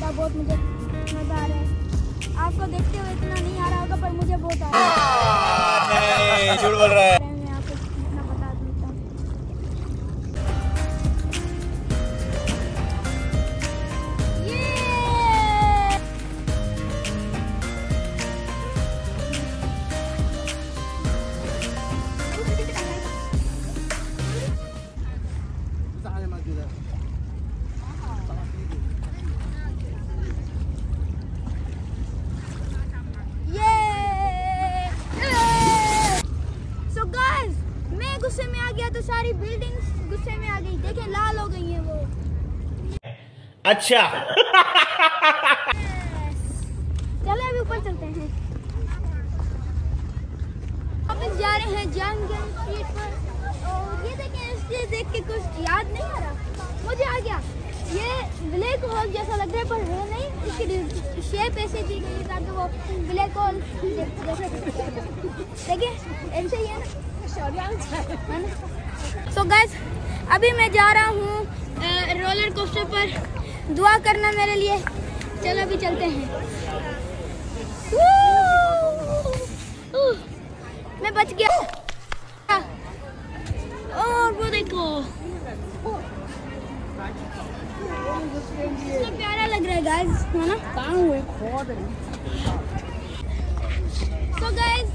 मुझे मज़ा आ रहा है। आपको देखते हुए इतना नहीं आ रहा होगा, पर मुझे बहुत आ रहा है। झूठ बोल रहा है। गुस्से में आ गया तो सारी बिल्डिंग्स गुस्से में आ गई। देखें लाल हो गई है वो। अच्छा। चले अभी ऊपर चलते हैं। वापस जा रहे हैं जंगल स्ट्रीट पर और ये देखें इसलिए देख के कुछ याद नहीं आ रहा। मुझे ब्लैक होल जैसा लग रहा है, पर है नहीं। इसकी शेप ऐसे दी गई ताकि वो ब्लैक होल जैसे देखिए, ऐसे ही है। ना? सो गैस अभी मैं जा रहा हूँ रोलर कोस्टर पर। दुआ करना मेरे लिए। चलो अभी चलते हैं। मैं बच गया। है गाइस है। ना तो गाइस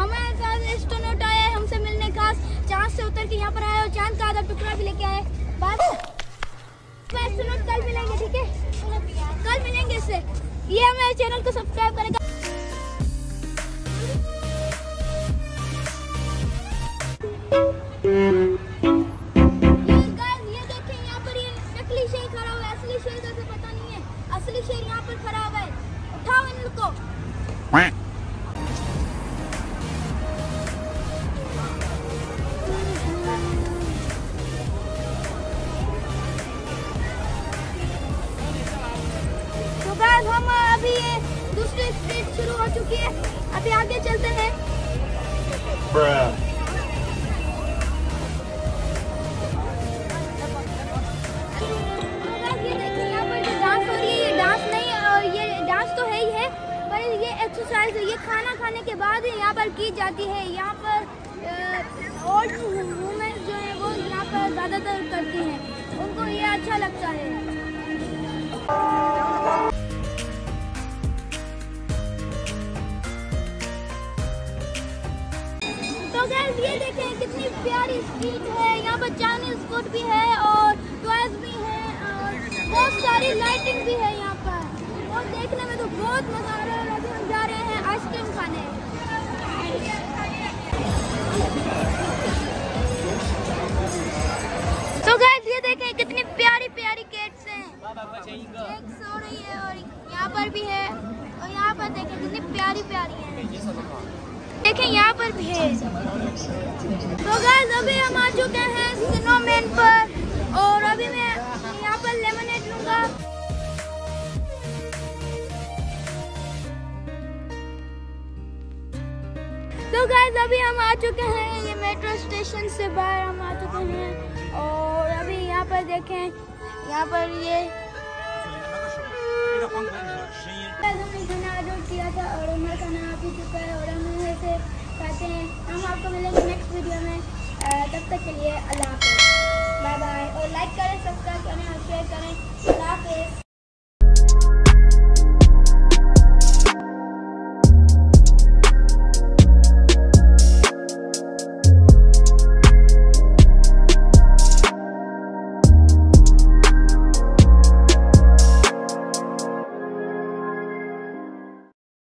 हमारे साथ एस्ट्रोनॉट आया है हमसे मिलने का। चाँद से उतर के यहाँ पर आया और चाँद का आधा टुकड़ा भी लेके आए बस एस्ट्रोनॉट कल मिलेंगे ठीक है? कल मिलेंगे इससे। ये हमारे चैनल को सब्सक्राइब करेगा। स्ट्रीट शुरू हो चुकी है। अभी आगे चलते हैं। ये देखिए यहाँ पर जो डांस हो रही है ये डांस नहीं और ये डांस तो है ही है पर एक्सरसाइज ये खाना खाने के बाद यहाँ पर की जाती है। यहाँ पर ओल्ड वुमेन जो है वो यहाँ पर ज़्यादातर करती हैं। उनको ये अच्छा लगता है ये देखें, कितनी प्यारी स्ट्रीट है। यहाँ पर चाइनीज़ फ़ूड भी है और टॉयज भी है, और बहुत सारी लाइटिंग भी है यहाँ पर। और देखने में तो बहुत मज़ा आ रहा है। और अभी हम जा रहे हैं आइसक्रीम खाने। तो गैस ये देखें, कितनी प्यारी प्यारी केट्स हैं। एक सो रही है और यहाँ पर भी है। और यहाँ पर देखें, कितनी प्यारी प्यारी है। देखें यहाँ पर भी है। तो गाइस अभी हम आ चुके हैं स्नोमैन पर, और अभी मैं यहाँ पर लेमनेड लूँगा। तो गाइस अभी हम आ चुके हैं, ये मेट्रो स्टेशन से बाहर हम आ चुके हैं, और अभी यहाँ पर देखें, यहाँ पर ये हमने खाना ऑर्डर किया था, और हमारा खाना आ भी चुका है, और हम आपको मिलेंगे नेक्स्ट वीडियो में। तब तक के लिए अल्लाह हाफ़ बाय बाय और लाइक करें सब्सक्राइब करें और शेयर करें। अल्लाह हाफिज़।